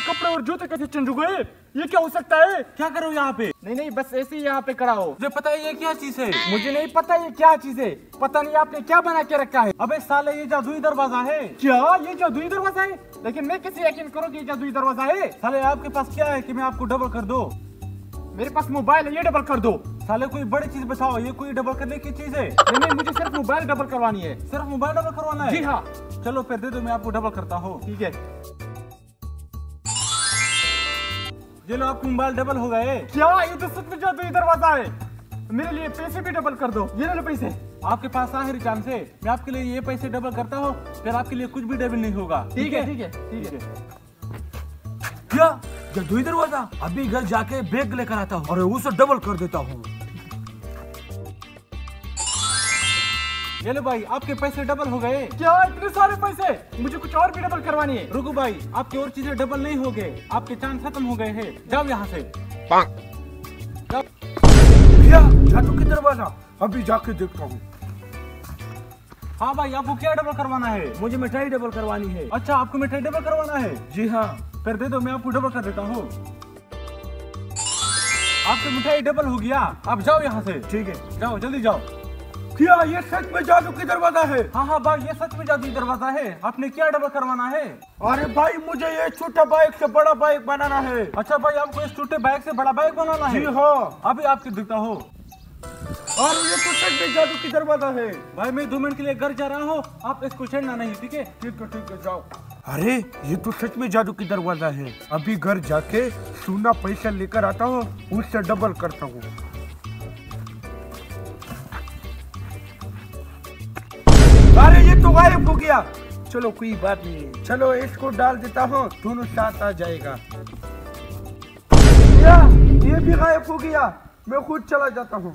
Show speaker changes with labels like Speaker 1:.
Speaker 1: जूते कैसे चेंज हो गए? ये क्या हो सकता है?
Speaker 2: क्या करो यहाँ पे?
Speaker 1: नहीं नहीं बस ऐसे ही यहाँ पे हो।
Speaker 2: मुझे पता है ये क्या चीज़ है।
Speaker 1: मुझे नहीं पता ये क्या चीज़ है। पता नहीं आपने क्या बना के रखा है।
Speaker 2: अबे साले ये जादुई दरवाज़ा है।
Speaker 1: क्या? ये जादुई दरवाज़ा है? लेकिन मैं कैसे यकीन करूँ कि जादुई दरवाज़ा है?
Speaker 2: साले आपके पास क्या है कि मैं आपको डबल कर दो?
Speaker 1: मेरे पास मोबाइल है ये डबल कर दो?
Speaker 2: साले कोई बड़ी चीज़ बताओ ये कोई डबल करने की चीज़ है?
Speaker 1: नहीं नहीं मुझे सिर्फ़ मोबाइल डबल करवानी है।
Speaker 2: सिर्फ़ मोबाइल डबल करवाना है?
Speaker 1: जी हाँ।
Speaker 2: चलो फिर दे दो मैं आपको डबल करता हूँ।
Speaker 1: ठीक है।
Speaker 2: ये लो आपको मोबाइल डबल हो गए।
Speaker 1: क्या? ये तो सच में इधर दरवाज़ा है। मेरे लिए पैसे भी डबल कर दो। ये ले लो पैसे।
Speaker 2: आपके पास आए रिचार्ज से। मैं आपके लिए ये पैसे डबल करता हूँ फिर आपके लिए कुछ भी डबल नहीं होगा।
Speaker 1: ठीक है ठीक है ठीक है।
Speaker 3: क्या? जब जादुई दरवाज़ा? अभी घर जाके बैग लेकर आता हूँ। और उसे डबल कर देता हूँ।
Speaker 2: ये लो भाई आपके पैसे डबल हो गए।
Speaker 1: क्या इतने सारे पैसे? मुझे कुछ और भी डबल करवानी है।
Speaker 2: रुको भाई आपकी और चीज़ें डबल नहीं हो गए। आपके चांस खत्म हो गए हैं। जाओ यहाँ से। जाओ।
Speaker 3: क्या जादू की दरवाज़ा। अभी जाके देखता हूँ।
Speaker 2: हाँ भाई आपको क्या डबल करवाना है?
Speaker 3: मुझे मिठाई डबल करवानी है।
Speaker 2: अच्छा आपको मिठाई डबल करवाना है?
Speaker 3: जी हाँ।
Speaker 2: फिर दे दो मैं आपको डबल कर देता हूँ। आपकी मिठाई डबल हो गया। आप जाओ यहाँ से।
Speaker 3: ठीक है।
Speaker 2: जाओ जल्दी जाओ।
Speaker 3: क्या ये सच में जादू की दरवाज़ा है?
Speaker 2: हाँ हाँ भाई ये सच में जादुई दरवाज़ा है। आपने क्या डबल करवाना है?
Speaker 3: अरे भाई मुझे ये छोटा बाइक से बड़ा बाइक बनाना है।
Speaker 2: अच्छा भाई आपको इस छोटे बाइक से बड़ा बाइक बनाना है?
Speaker 3: जी हाँ।
Speaker 2: अभी आपके दिखता हो।
Speaker 3: और ये तो सच में जादू की दरवाज़ा है।
Speaker 2: भाई मैं दो मिनट के लिए घर जा रहा हूँ। आप इसको छेड़ना नहीं ठीक है?
Speaker 3: ठीक है ठीक है जाओ। अरे ये तो सच में जादू की दरवाज़ा है। अभी घर जाके सोना पैसा लेकर आता हूँ उससे डबल करता हूँ। तो गायब हो गया। चलो कोई बात नहीं। चलो इसको डाल देता हूँ दोनों साथ आ जाएगा। या, ये भी गायब हो गया। मैं खुद चला जाता हूँ।